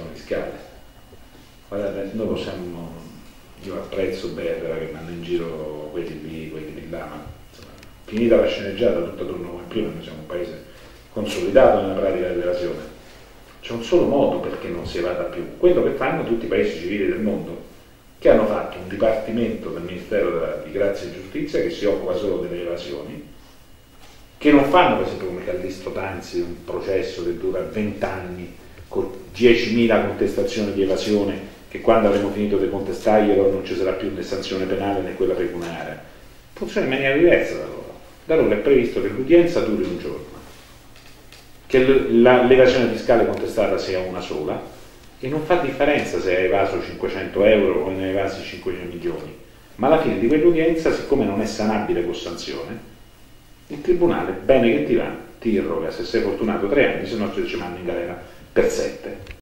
evasione fiscale. Guardate, noi possiamo, io apprezzo Berra che manda in giro quelli lì, quelli di là, ma insomma, finita la sceneggiata tutto attorno come prima, noi siamo un paese consolidato nella pratica dell'evasione. C'è un solo modo perché non si evada più, quello che fanno tutti i paesi civili del mondo, che hanno fatto un dipartimento del Ministero di Grazia e Giustizia che si occupa solo delle evasioni, che non fanno per esempio come Callisto Tanzi un processo che dura 20 anni con 10.000 contestazioni di evasione che quando avremo finito di contestarglielo non ci sarà più né sanzione penale né quella pecuniaria. Funziona in maniera diversa da loro. Da loro è previsto che l'udienza duri un giorno, che l'evasione fiscale contestata sia una sola, e non fa differenza se hai evaso 500 euro o ne hai evasi 5 milioni, ma alla fine di quell'udienza, siccome non è sanabile con sanzione, il tribunale, bene che ti va, ti irroga, se sei fortunato tre anni, se no ci manda in galera per sette.